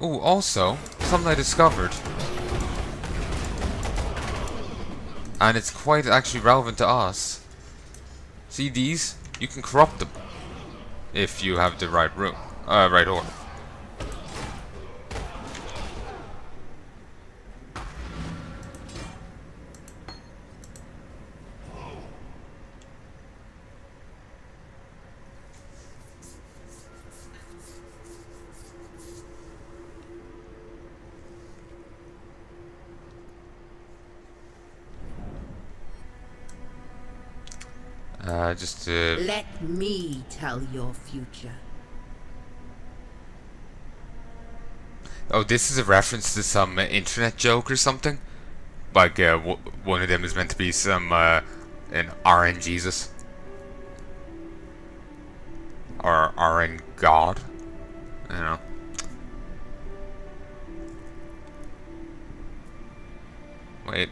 Oh, also, something I discovered. And it's quite actually relevant to us. See these? You can corrupt them. If you have the right room. Uh, right order. Uh, just to... Let me tell your future. Oh, this is a reference to some uh, internet joke or something? Like, uh, one of them is meant to be some, uh, an RN Jesus. Or RN God. You know. Wait.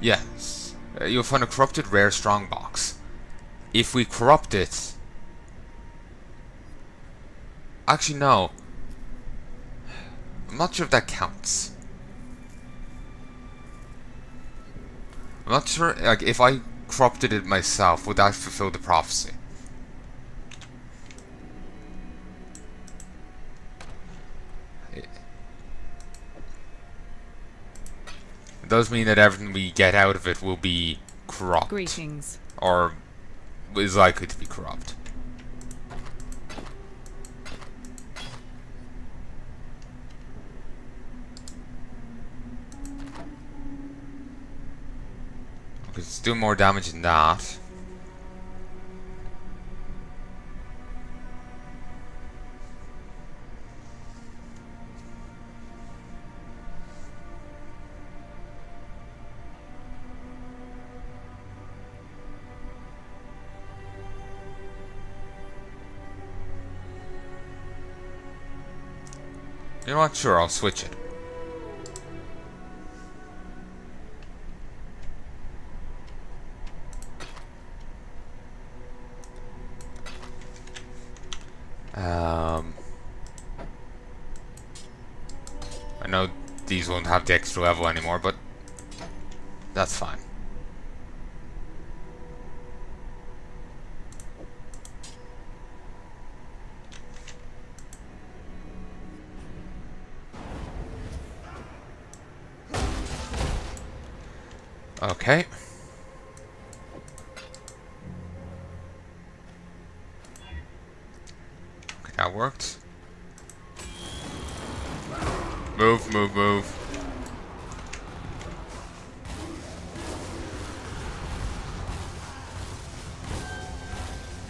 Yes. Uh, you'll find a corrupted rare strongbox. If we corrupt it... Actually, no. I'm not sure if that counts. I'm not sure, like, if I corrupted it myself, would that fulfill the prophecy? Does mean that everything we get out of it will be corrupt. Greetings. Or is likely to be corrupt. It's doing more damage than that. Know what? Sure, I'll switch it. Um, I know these won't have the extra level anymore, but that's fine. Okay. Okay, that worked. Move, move, move.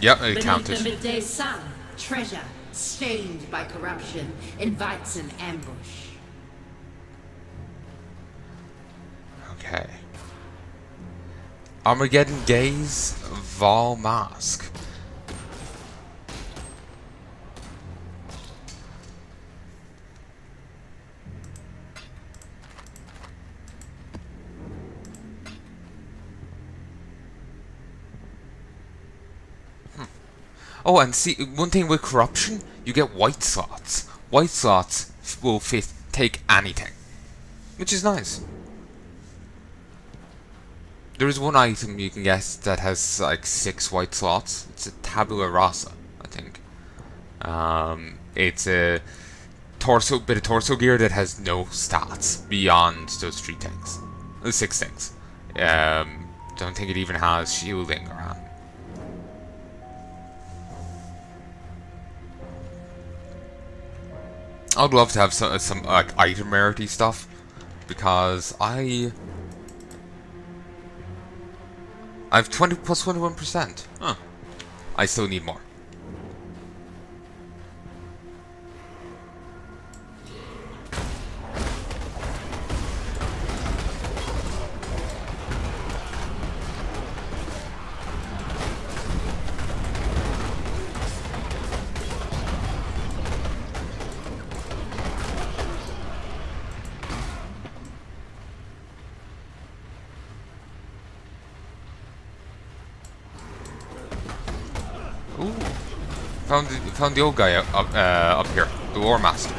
Yep, it Beneath counted. the midday sun, treasure, stained by corruption, invites an ambush. Armageddon Gaze, Vaal Mask. Hmm. Oh, and see, one thing with corruption, you get white slots. White slots will fit, take anything. Which is nice. There is one item you can get that has like six white slots. It's a tabula rasa, I think. Um, it's a torso bit of torso gear that has no stats beyond those three things, the six things. Um, don't think it even has shielding anything. I'd love to have some some like item rarity stuff because I I have 20 plus 21%. Huh. I still need more. Found the, old guy up up, uh, up here, the War Master.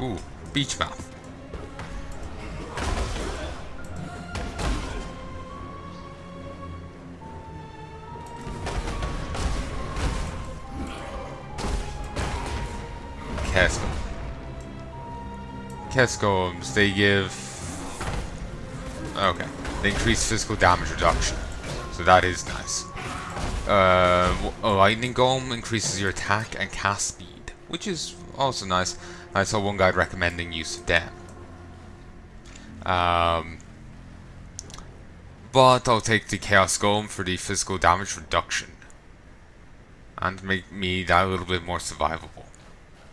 Ooh, beach mouth. Casco. Cascoms, they give... Okay. They increase physical damage reduction. So that is nice. Uh, a lightning golem increases your attack and cast speed, which is also nice. I saw one guy recommending use of them. Um, but I'll take the Chaos Golem for the physical damage reduction. And make me that a little bit more survivable.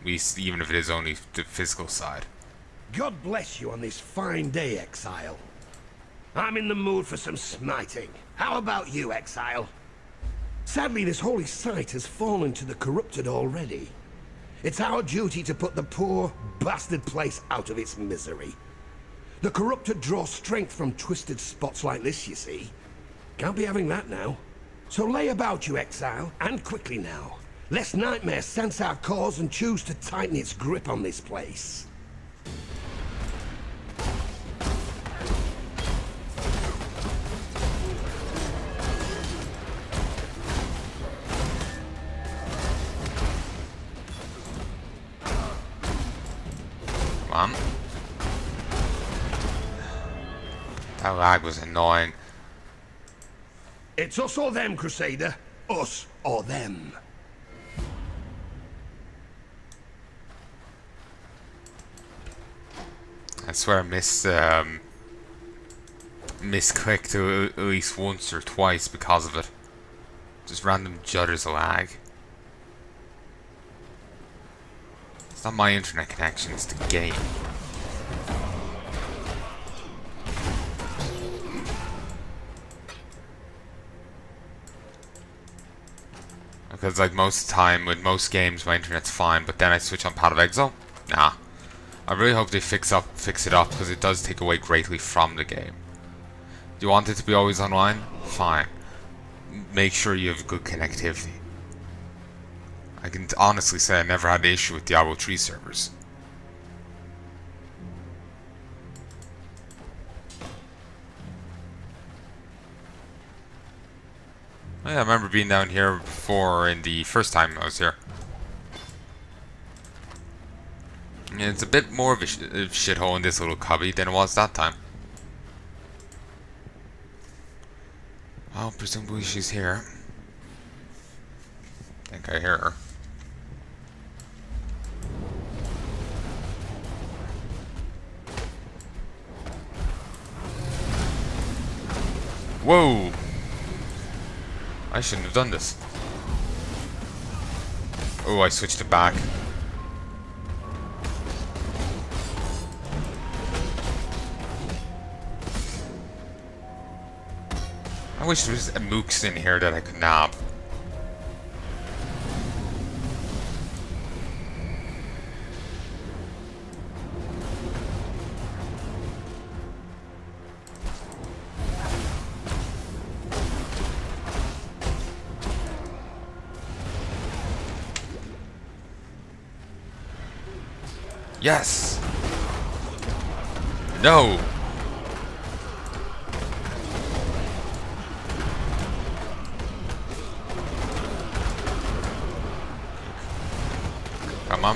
Least even if it is only the physical side. God bless you on this fine day, Exile. I'm in the mood for some smiting. How about you, Exile? Sadly, this holy site has fallen to the corrupted already. It's our duty to put the poor, bastard place out of its misery. The corrupted draw strength from twisted spots like this, you see. Can't be having that now. So lay about you, Exile, and quickly now. Lest Nightmare sense our cause and choose to tighten its grip on this place. Come on. That lag was annoying. It's us or them, Crusader. Us or them. I swear I miss um, misclicked at least once or twice because of it. Just random judders of lag. It's not my internet connection, it's the game. Because like most time with most games my internet's fine, but then I switch on Path of Exile. Nah. I really hope they fix up fix it up because it does take away greatly from the game. Do you want it to be always online? Fine. Make sure you have good connectivity. I can honestly say I never had an issue with Diablo 3 servers. Oh I remember being down here before in the first time I was here. And it's a bit more of a sh uh, shithole in this little cubby than it was that time. Well, presumably she's here. I think I hear her. Whoa! I shouldn't have done this. Oh, I switched it back. Wish there was a mooks in here that I could nab. Yes! No!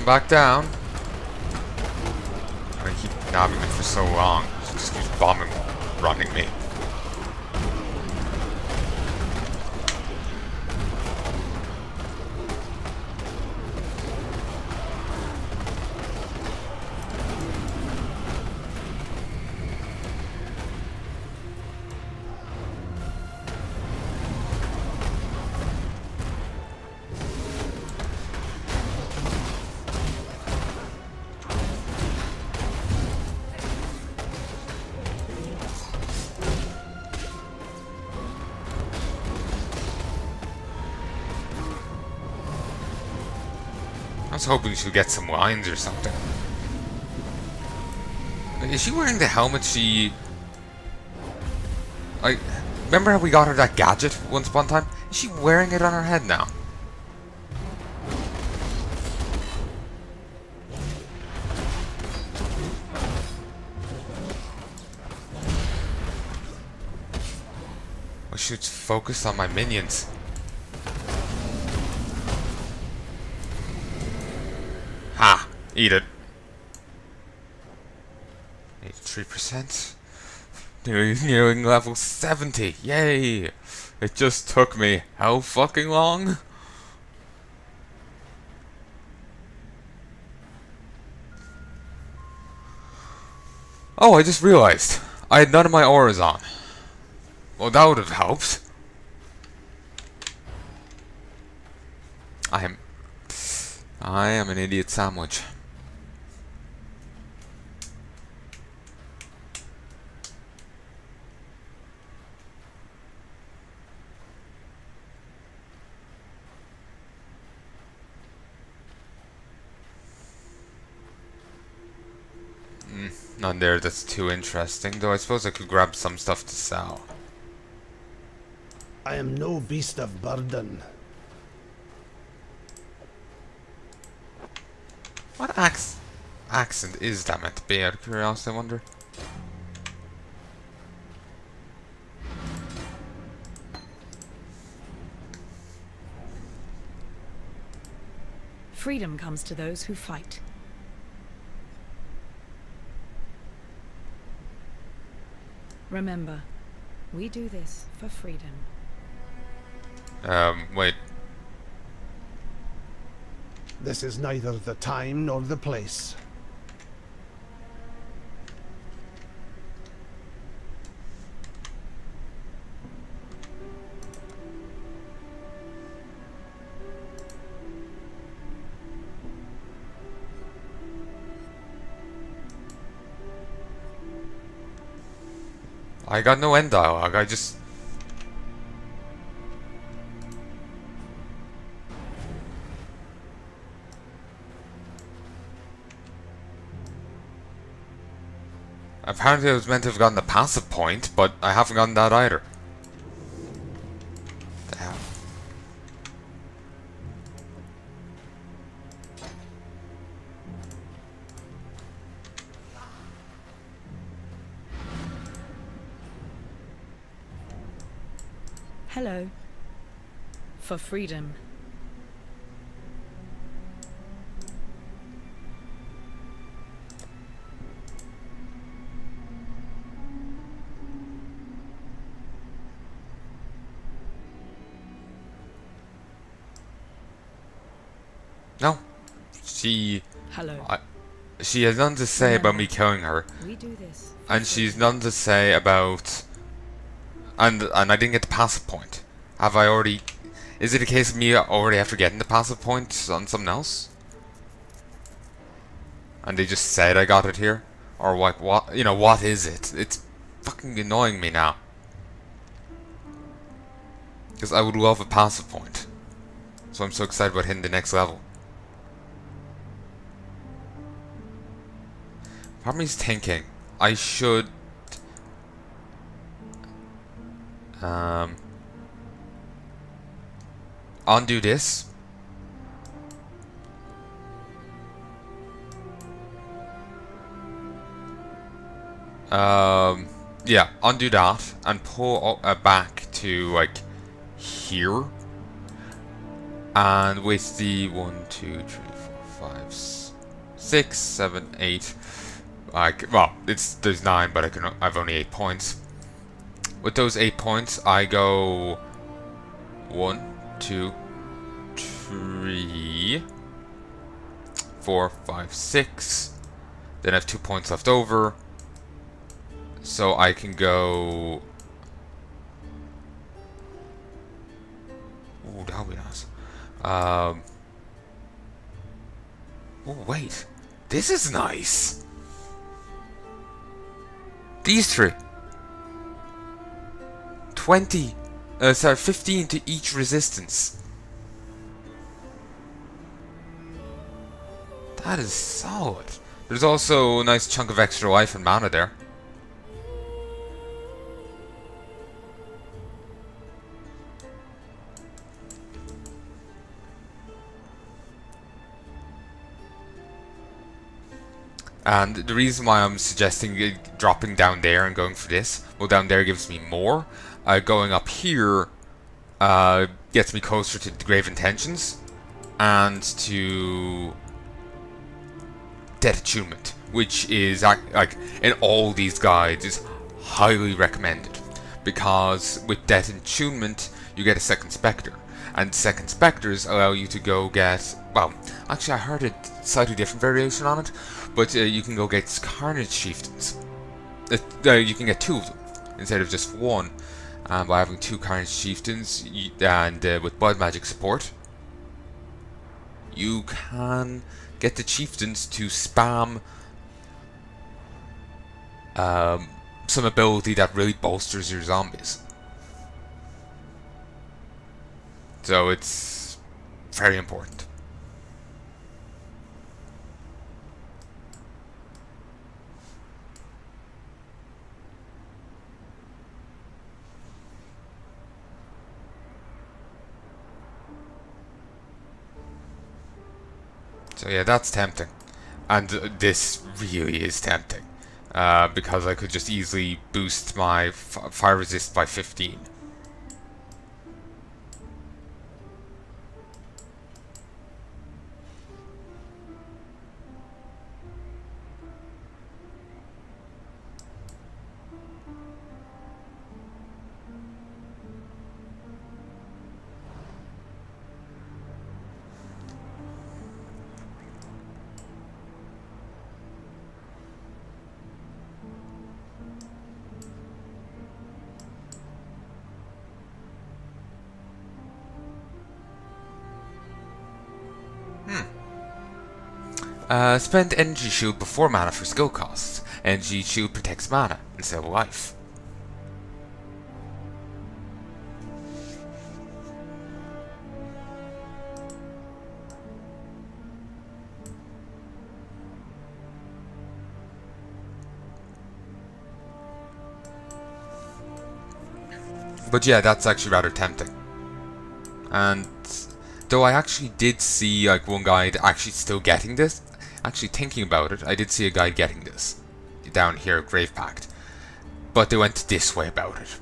Back down. I keep nabbing it for so long. Just keeps bombing, running me. Was hoping she'd get some lines or something. Like, is she wearing the helmet she... Like, remember how we got her that gadget once upon a time? Is she wearing it on her head now? I should focus on my minions. Eat it. 83%. Nearing level 70. Yay! It just took me how fucking long? Oh, I just realized. I had none of my auras on. Well, that would have helped. I am... I am an idiot sandwich. None there that's too interesting, though I suppose I could grab some stuff to sell. I am no beast of burden. What ac accent is that meant to be, out of curiosity, I wonder? Freedom comes to those who fight. Remember, we do this for freedom. Um, wait. This is neither the time nor the place. I got no end dialogue, I just... Apparently I was meant to have gotten the passive point, but I haven't gotten that either. Freedom. No. She... Hello. I, she has nothing to say about me killing her. We do this. And she's nothing to say about... And and I didn't get the passive point. Have I already... Is it a case of me already after getting the passive point on something else? And they just said I got it here? Or what, what, you know, what is it? It's fucking annoying me now. Because I would love a passive point. So I'm so excited about hitting the next level. Part of thinking, I should... Um... Undo this. Um, yeah, undo that and pull uh, back to like here, and with the one, two, three, four, five, six, seven, eight. Like, well, it's there's nine, but I can I've only eight points. With those eight points, I go one, two, three, four, five, six. Then I have two points left over. So I can go... Ooh, that would be nice. Um... Oh, wait. This is nice! These three. 20. Uh, sorry, 15 to each resistance. That is solid. There's also a nice chunk of extra life and mana there. And the reason why I'm suggesting dropping down there and going for this, well down there gives me more. Uh, going up here uh, gets me closer to the Grave Intentions and to Death Attunement, which is like in all these guides is highly recommended because with Death Attunement you get a second Spectre and second Spectres allow you to go get well actually I heard a slightly different variation on it but uh, you can go get Carnage Chieftains uh, uh, you can get two of them instead of just one um, by having two Carnage Chieftains and uh, with Blood Magic support you can get the chieftains to spam um, some ability that really bolsters your zombies. So it's very important. So yeah, that's tempting. And this really is tempting. Uh, because I could just easily boost my fire resist by 15. Uh, spend Energy Shield before mana for skill costs. Energy Shield protects mana instead of life. But yeah, that's actually rather tempting. And though I actually did see like one guide actually still getting this, actually thinking about it, I did see a guy getting this down here Grave Pact, but they went this way about it.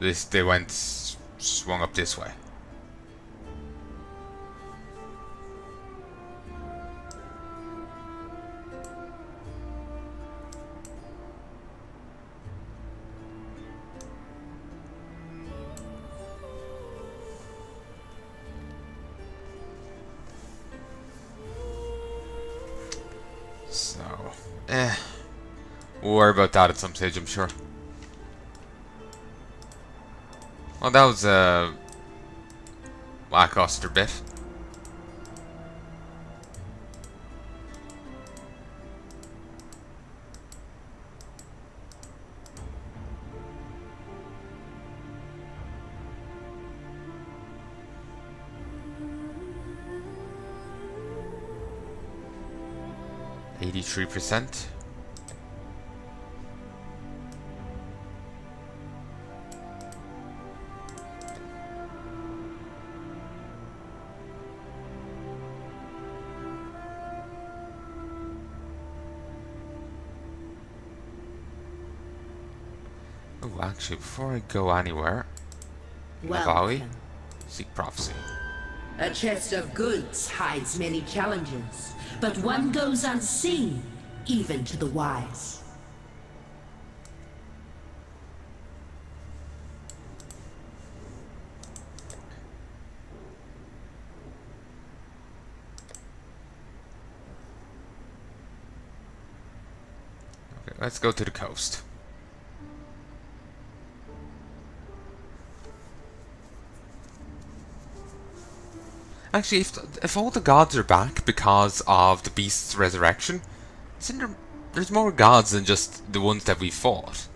This they went swung up this way. Eh. We'll worry about that at some stage, I'm sure. Well, that was a lackluster bit. Eighty-three percent. Oh, actually, before I go anywhere, Navali, seek prophecy. A chest of goods hides many challenges, but one goes unseen, even to the wise. Okay, let's go to the coast. Actually, if, if all the gods are back because of the beast's resurrection, isn't there, there's more gods than just the ones that we fought.